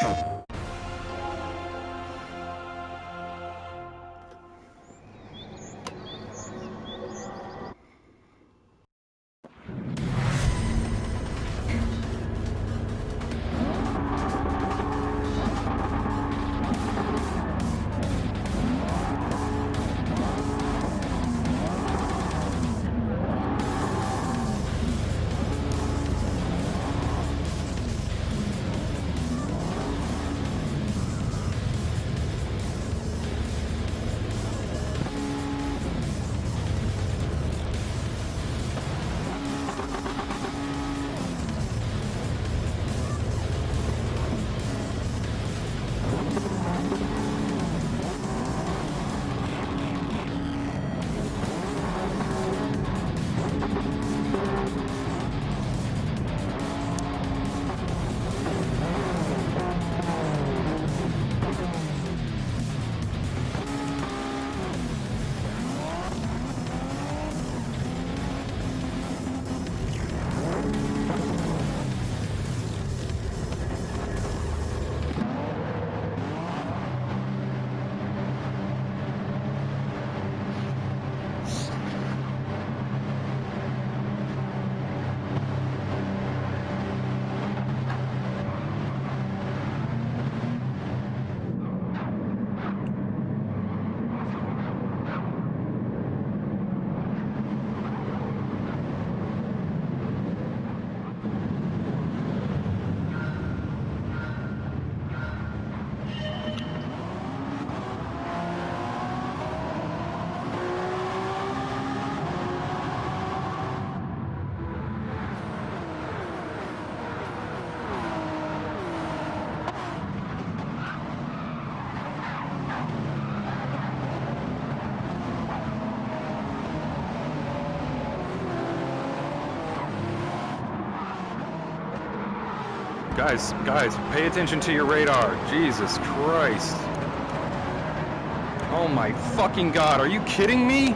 Oh. Guys, guys, pay attention to your radar. Jesus Christ. Oh my fucking god, are you kidding me?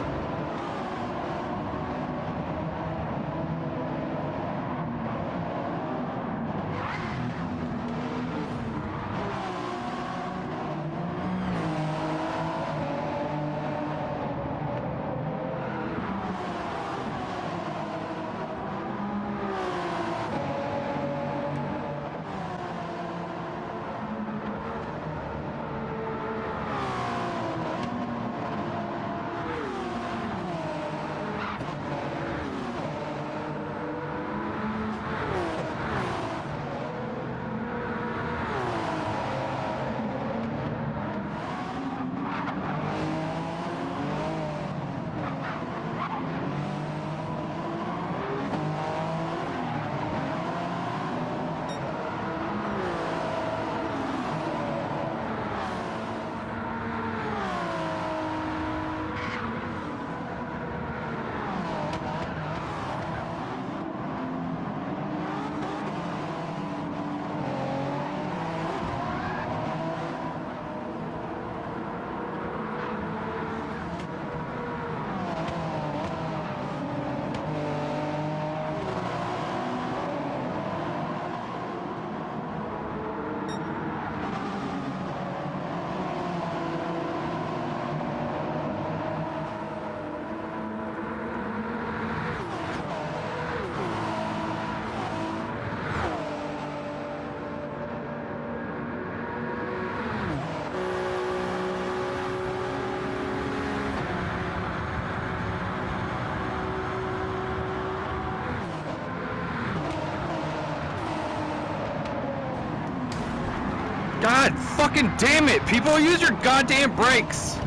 Fucking damn it, people, use your goddamn brakes!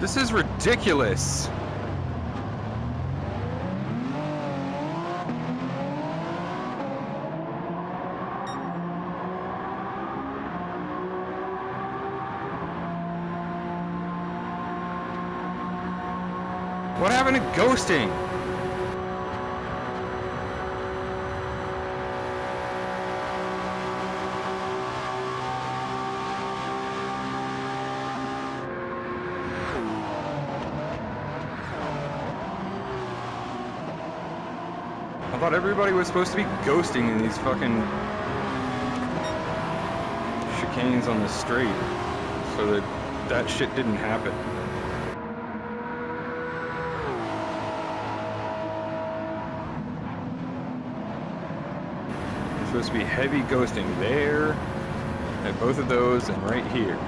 This is ridiculous. What happened to ghosting? Everybody was supposed to be ghosting in these fucking chicanes on the straight so that that shit didn't happen. Supposed to be heavy ghosting there, at both of those, and right here.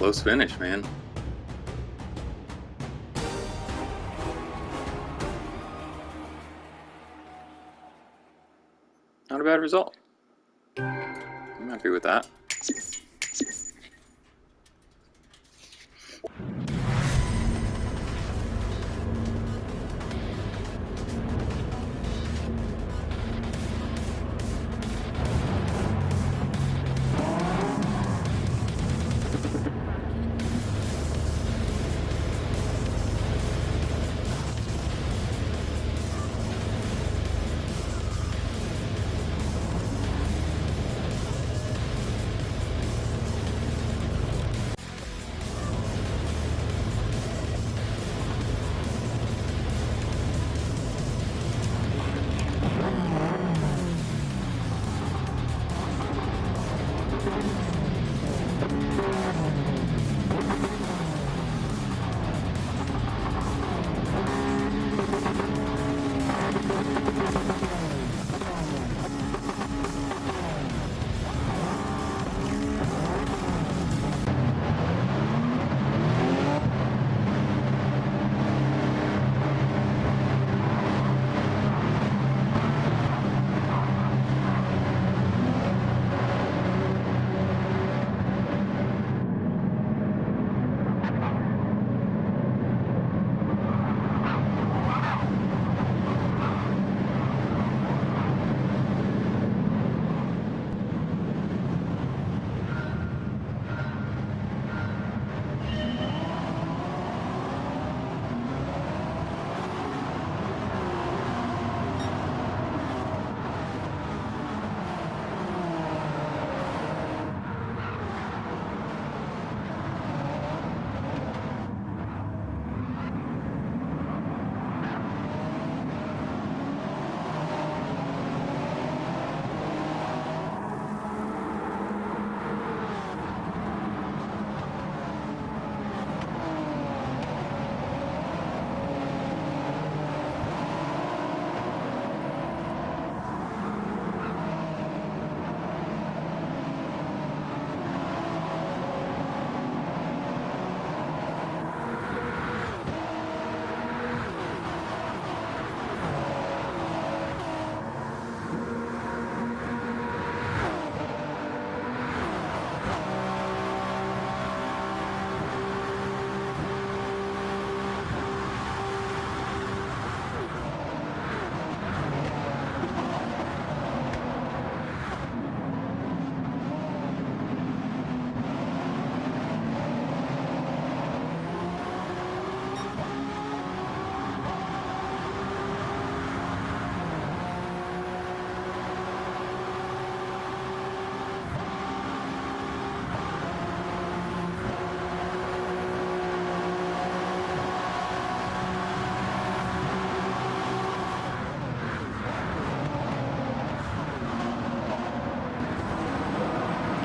Close finish, man. Not a bad result. I'm happy with that.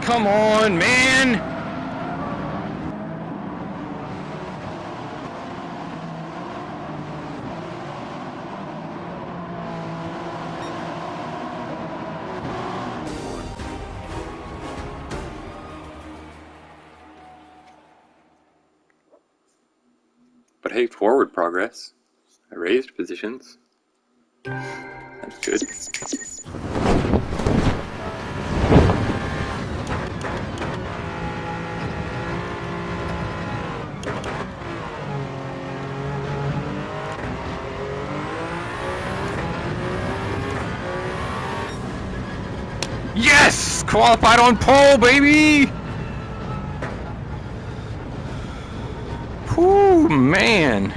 Come on, man! But hey, forward progress. I raised positions. That's good. Qualified on pole, baby! Whew, man.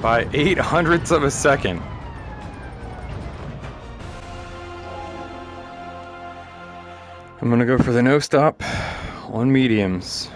By eight hundredths of a second. I'm gonna go for the no stop on mediums.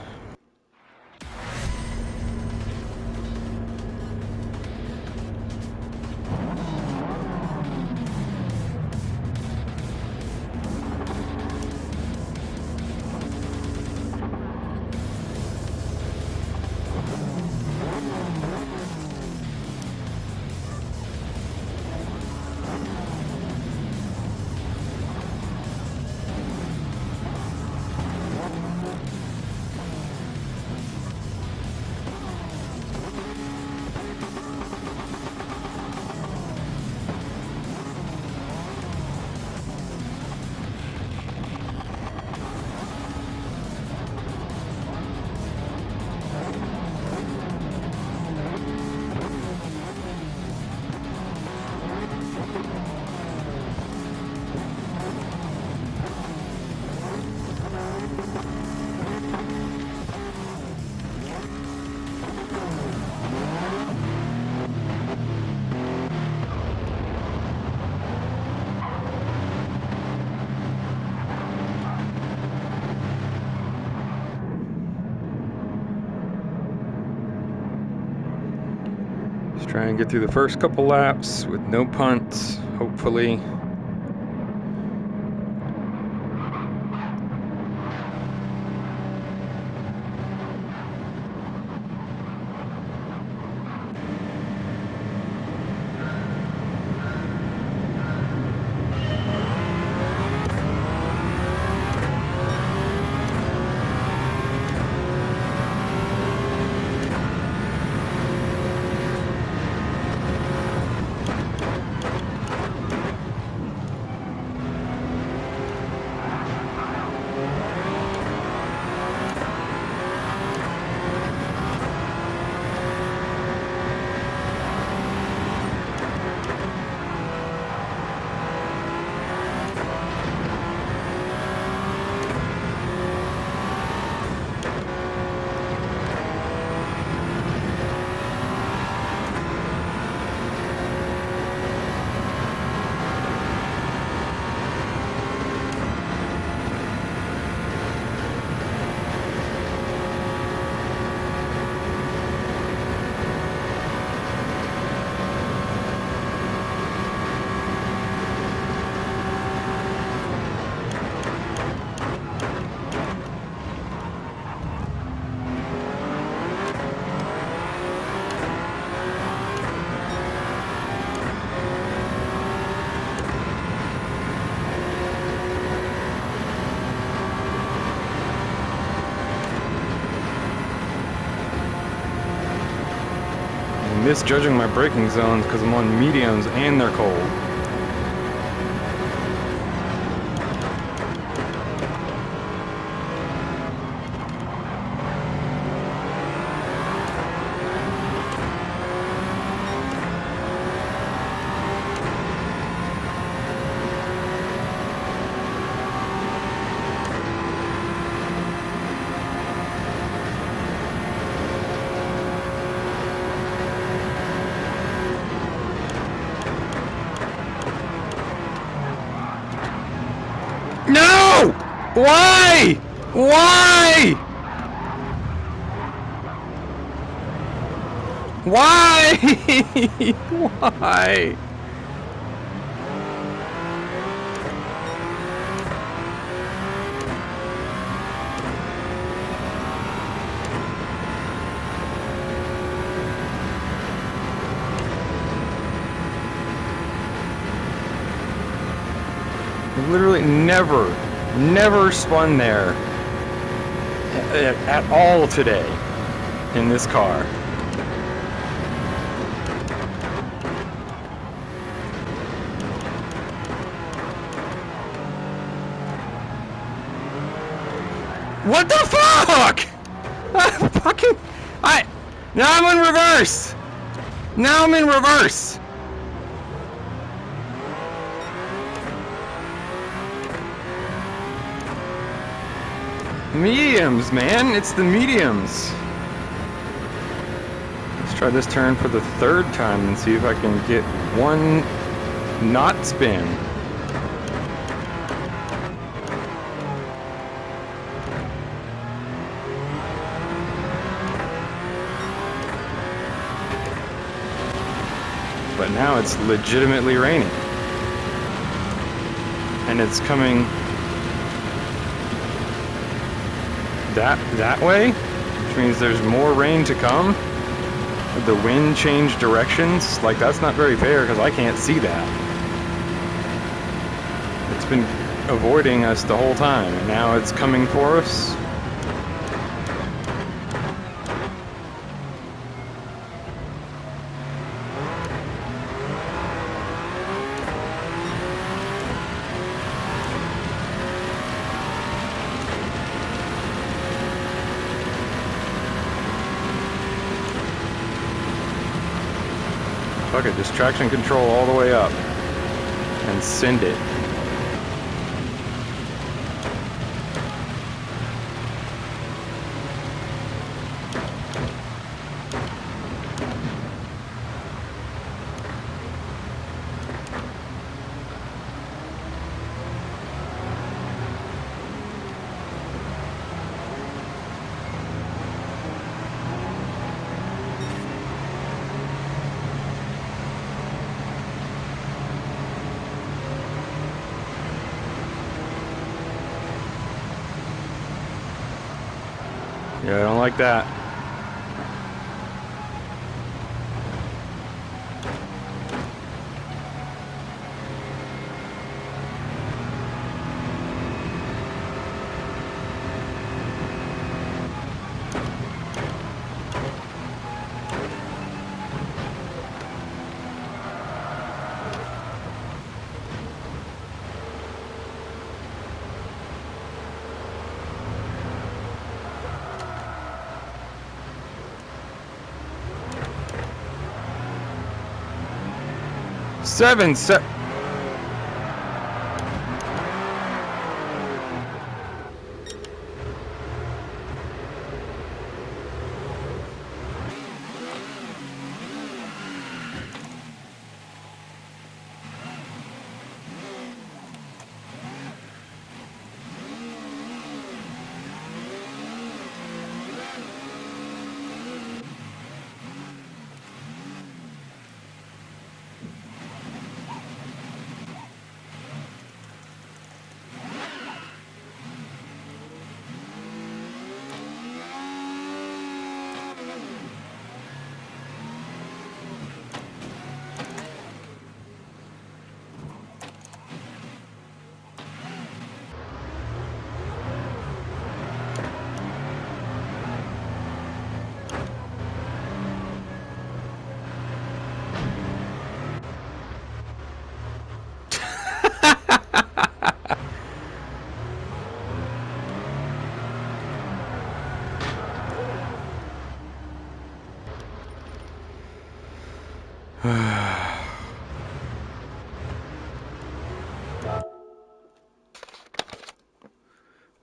Get through the first couple laps with no punts, hopefully. I'm misjudging my braking zones because I'm on mediums and they're cold. No! Why? Why? Why? Literally never, never spun there at all today in this car. What the fuck? Fucking, I, now I'm in reverse. Now I'm in reverse. Mediums, man. It's the mediums. Let's try this turn for the third time and see if I can get one not spin. Now it's legitimately raining. And it's coming that that way, which means there's more rain to come. The wind changed directions. Like that's not very fair because I can't see that. It's been avoiding us the whole time, and now it's coming for us. Fuck it, just traction control all the way up. And send it. That. Seven, se-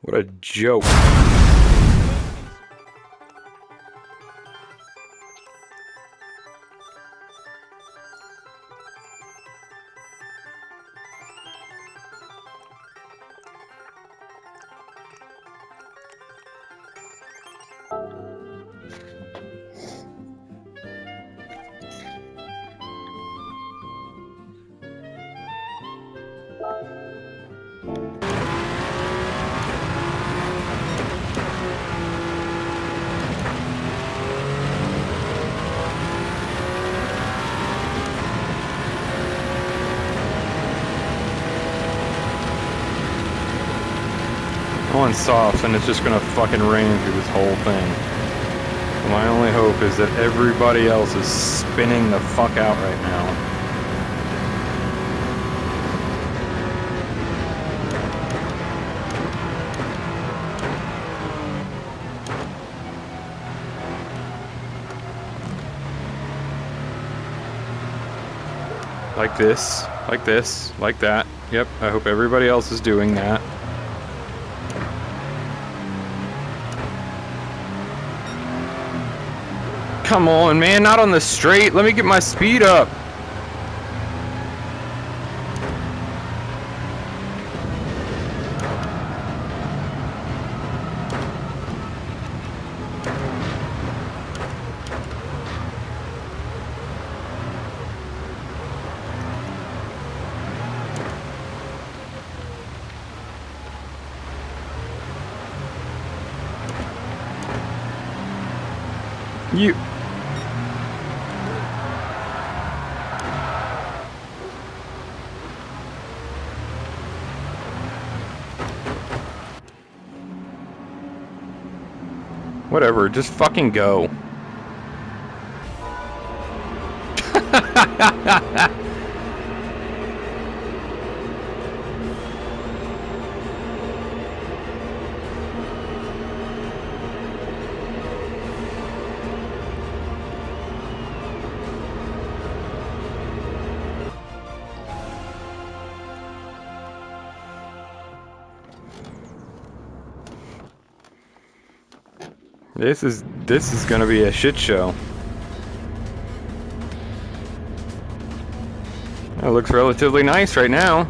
What a joke. Soft and it's just gonna fucking rain through this whole thing. My only hope is that everybody else is spinning the fuck out right now. Like this, like this, like that. Yep, I hope everybody else is doing that. Come on, man, not on the straight. Let me get my speed up. You... Whatever, just fucking go. This is this is gonna be a shit show. It looks relatively nice right now.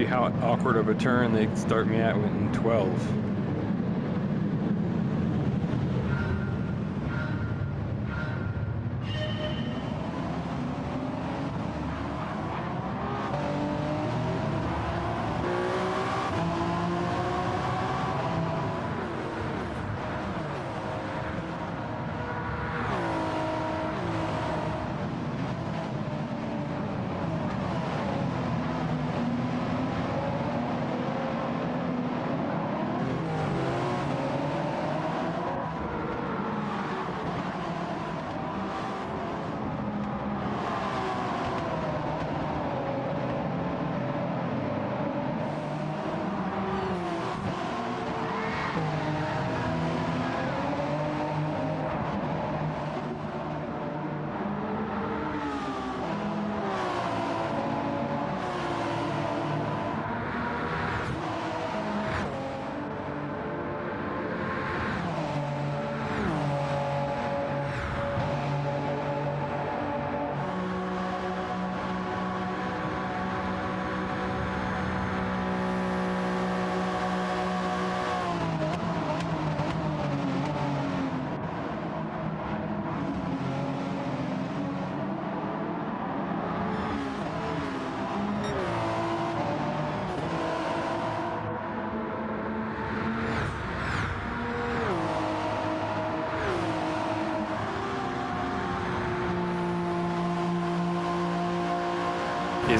See how awkward of a turn they start me at in 12.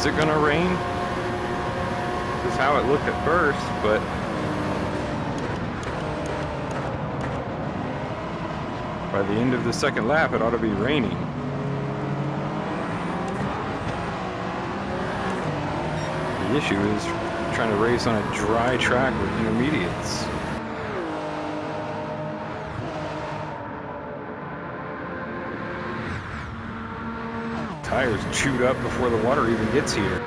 Is it gonna rain? This is how it looked at first, but by the end of the second lap, it ought to be raining. The issue is trying to race on a dry track with intermediates. Tires chewed up before the water even gets here.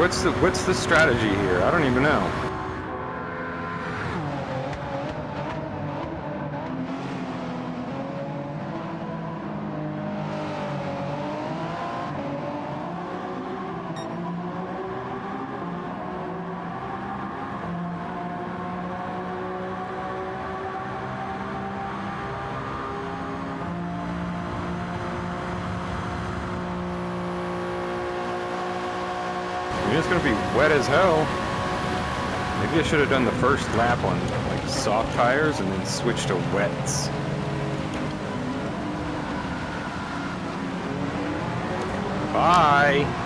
What's the what's the strategy here? I don't even know. Gonna be wet as hell. Maybe I should have done the first lap on like soft tires and then switch to wets. Bye.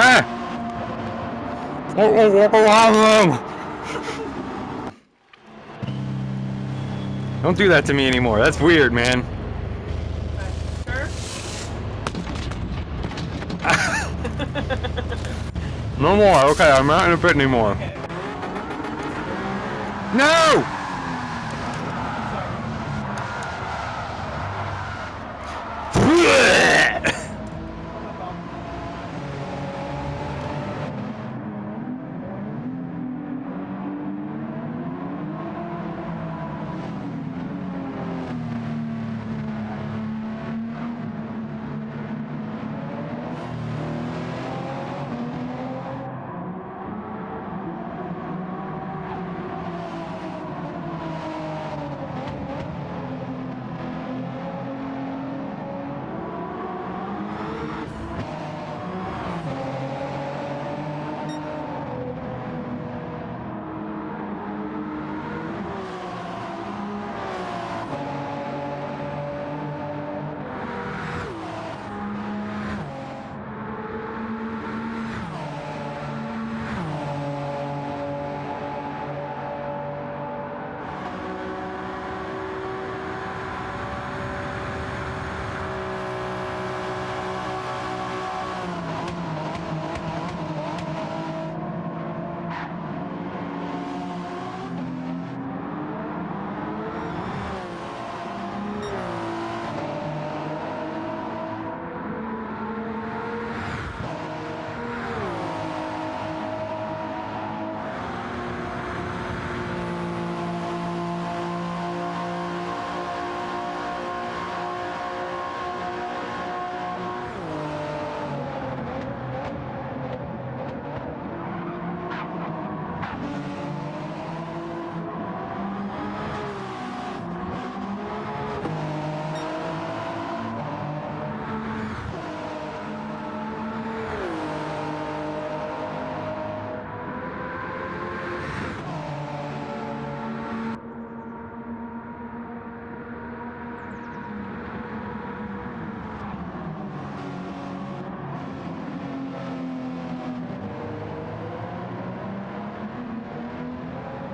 Ah! What will walk around them? Don't do that to me anymore. That's weird, man. No more. Okay, I'm not in a pit anymore. Okay. No!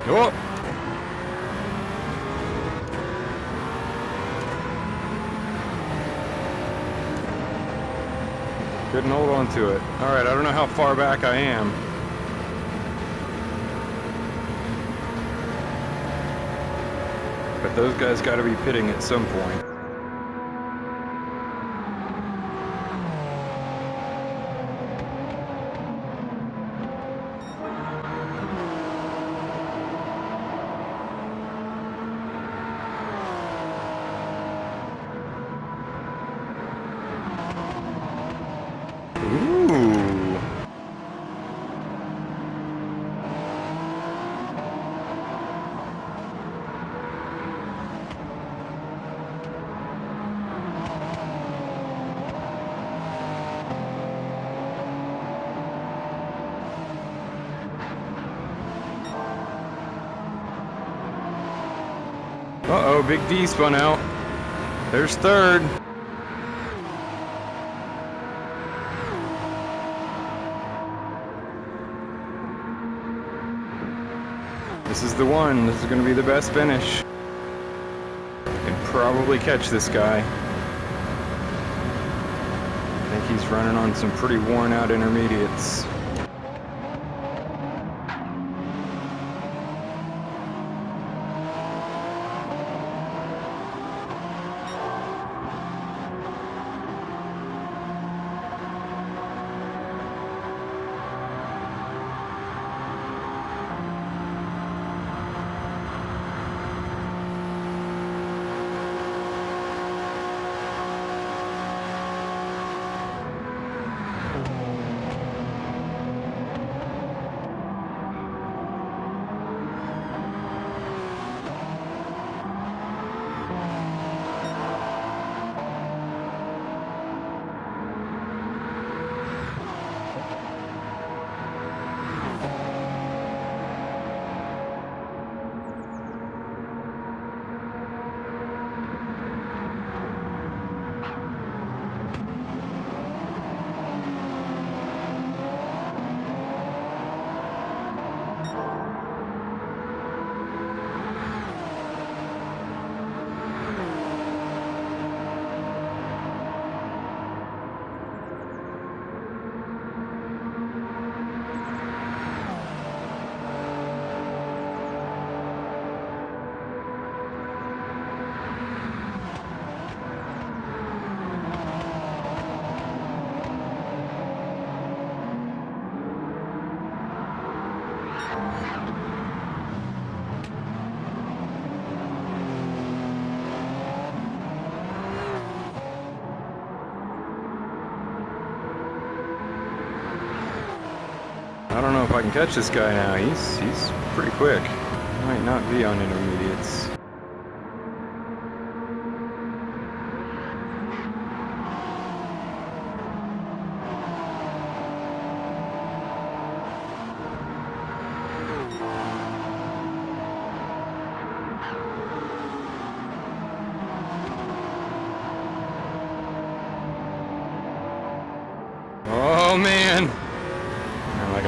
Oh! Couldn't hold on to it. Alright, I don't know how far back I am. But those guys gotta be pitting at some point. Uh-oh, Big D spun out. There's third. This is the one. This is going to be the best finish. Can probably catch this guy. I think he's running on some pretty worn out intermediates. Know if I can catch this guy now. He's he's pretty quick. Might not be on intermediates.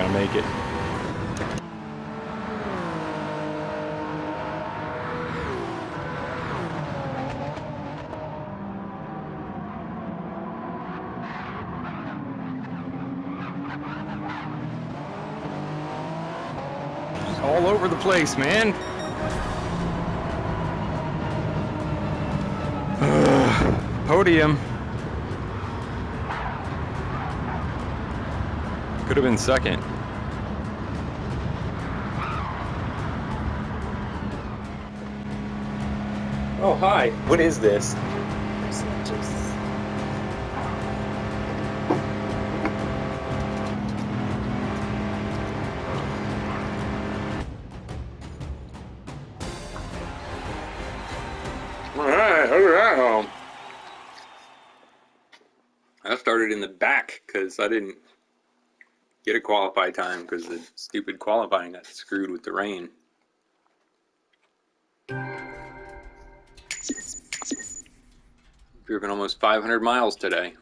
Gonna make it. All over the place, man. Podium. Could have been second. Hi. What is this? Alright. I started in the back because I didn't get a qualify time because the stupid qualifying got screwed with the rain. Driven almost 500 miles today.